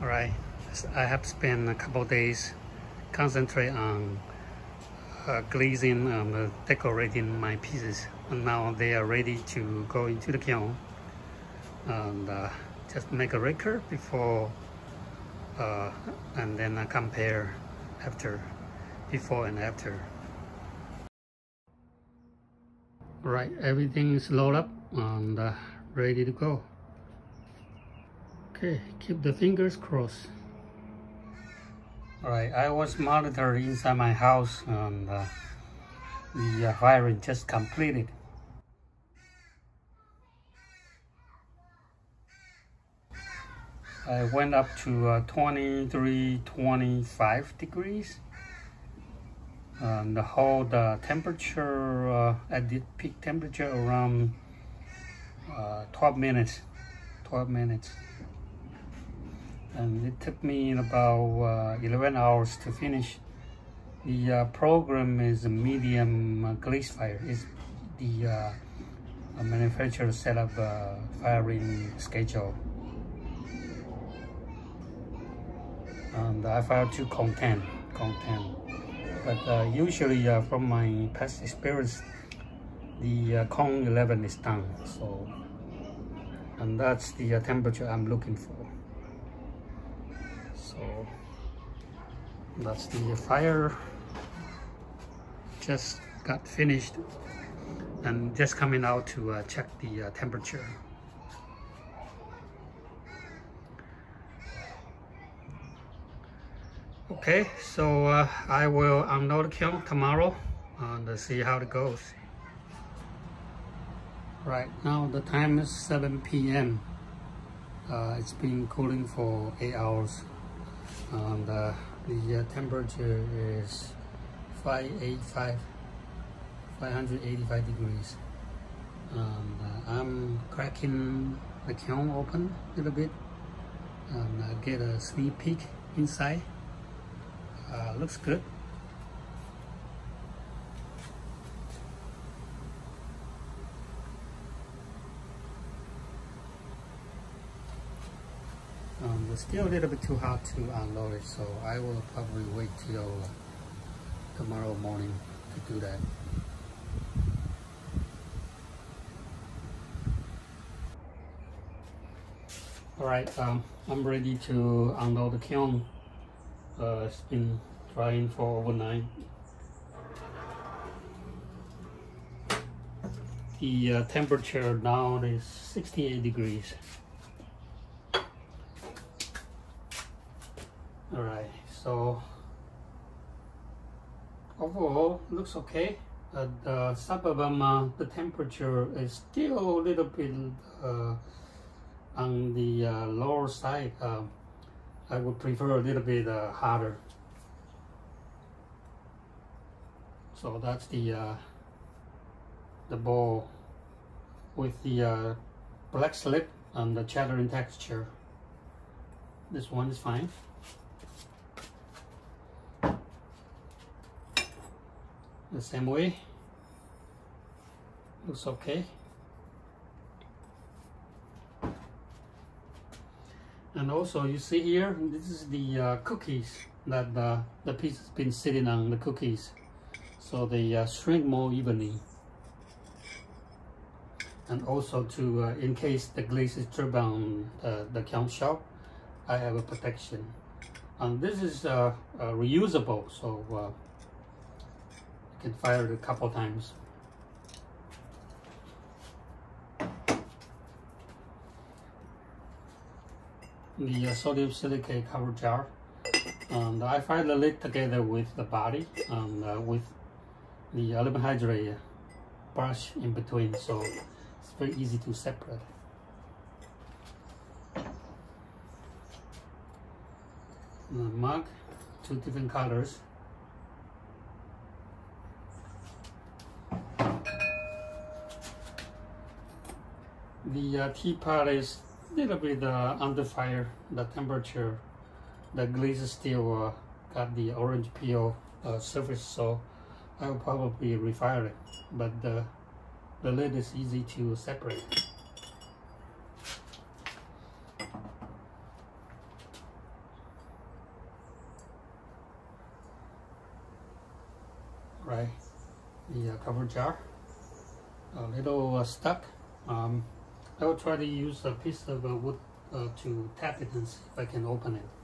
All right, I have spent a couple days concentrate on uh, glazing and uh, decorating my pieces. And now they are ready to go into the kiln and uh, just make a record before uh, and then I compare after, before and after. Right, everything is loaded up and uh, ready to go. Okay, keep the fingers crossed. Alright, I was monitoring inside my house and uh, the uh, firing just completed. I went up to uh, 23, 25 degrees and hold the temperature uh, at the peak temperature around uh, 12 minutes 12 minutes and it took me about uh, 11 hours to finish. The uh, program is a medium uh, glaze fire. Is the manufacturer set up firing schedule. And I fire to cone ten content but uh, usually uh, from my past experience the uh, cone 11 is done so. And that's the temperature I'm looking for so that's the fire just got finished and just coming out to uh, check the uh, temperature Okay, so uh, I will unload the kiln tomorrow and see how it goes. Right now the time is 7 p.m. Uh, it's been cooling for 8 hours and uh, the uh, temperature is 585 585 degrees uh, I'm cracking the kiln open a little bit and get a sneak peek inside uh, looks good. Um, it's still a little bit too hot to unload it, so I will probably wait till uh, tomorrow morning to do that. Alright, um, I'm ready to unload the kiln uh, it's been drying for overnight. The uh, temperature now is 68 degrees. Alright, so overall looks okay. At uh, suburban, uh, the temperature is still a little bit uh, on the uh, lower side. Um, I would prefer a little bit uh, harder. So that's the uh, the bowl with the uh, black slip and the chattering texture. This one is fine. The same way. Looks okay. And also you see here, this is the uh, cookies that uh, the piece has been sitting on the cookies. So they uh, shrink more evenly. And also to, uh, in case the glaze is drip on uh, the shop, I have a protection. And this is uh, reusable, so can fire it a couple times. the uh, sodium silicate cover jar. And I fire the lid together with the body and uh, with the aluminum hydrate brush in between, so it's very easy to separate. The mug, two different colors. the uh, teapot is a little bit uh, under fire. The temperature the glaze still uh, got the orange peel uh, surface so I'll probably refire it. But the, the lid is easy to separate. Right. The uh, cover jar a little stuck. Um, I will try to use a piece of wood uh, to tap it and see if I can open it.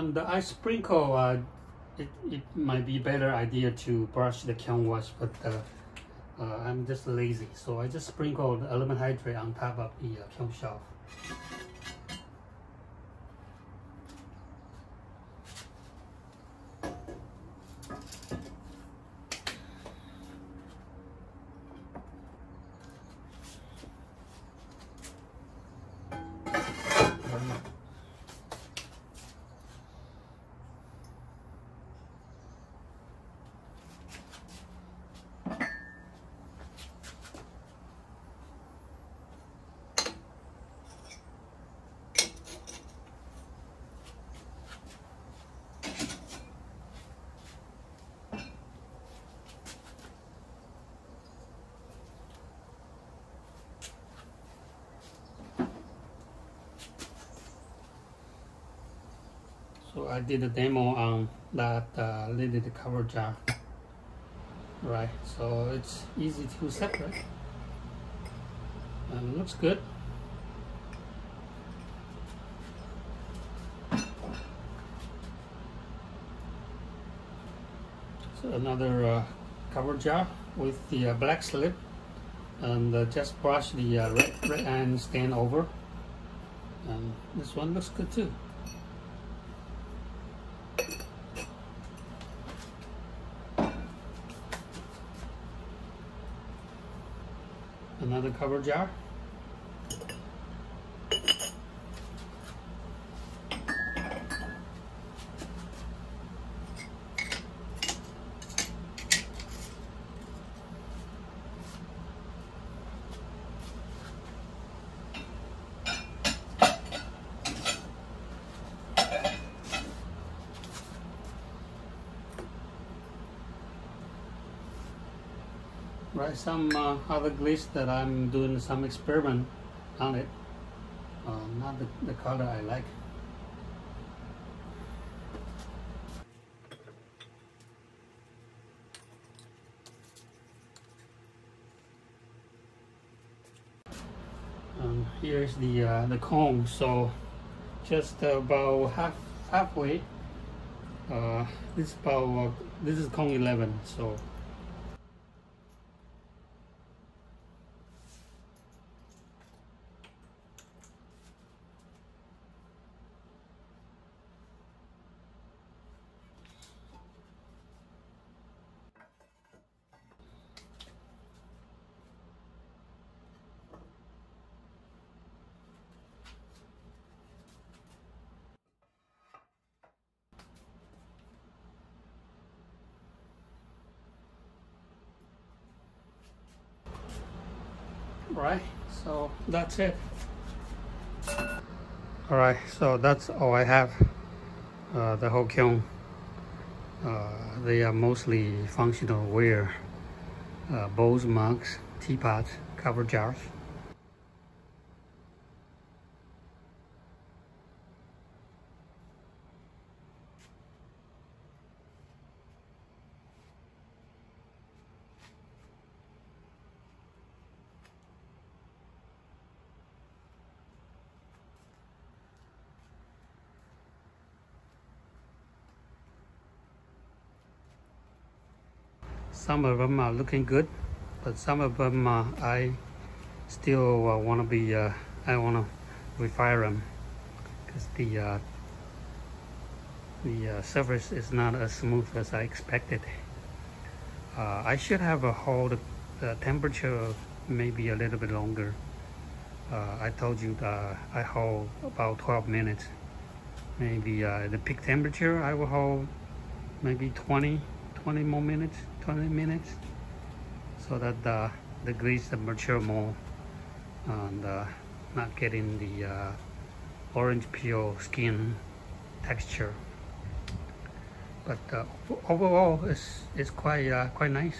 And I sprinkle, uh, it, it might be better idea to brush the wash, but uh, uh, I'm just lazy. So I just sprinkle the aluminum hydrate on top of the uh, kiln shelf. So I did a demo on that uh, cover jar. Right, so it's easy to separate. And looks good. So another uh, cover jar with the uh, black slip and uh, just brush the uh, red, red iron stain over. And this one looks good too. another cover jar. Right some uh, other glaze that I'm doing some experiment on it. Uh, not the, the color I like. Um, here's the uh, the cone so just about half halfway uh, this about this is cone 11 so right so that's it. All right so that's all i have. Uh, the whole uh, they are mostly functional ware uh, bowls mugs teapots cover jars some of them are looking good but some of them uh, I still uh, want to be uh, I want to refire them because the uh, the uh, surface is not as smooth as I expected. Uh, I should have a hold the temperature maybe a little bit longer. I told you that I hold about 12 minutes. Maybe the peak temperature I will hold maybe 20 20 more minutes 20 minutes so that the, the glaze mature more and uh, not getting the uh, orange peel skin texture. But uh, overall it's, it's quite uh, quite nice.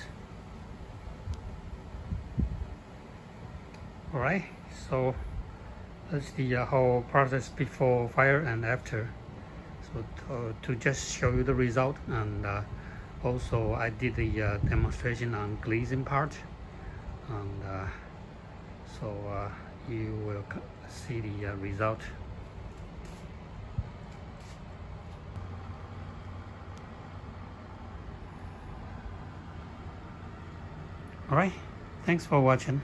All right so that's the uh, whole process before fire and after. So to, to just show you the result and uh, also I did the uh, demonstration on glazing part and uh, so uh, you will see the uh, result. All right. Thanks for watching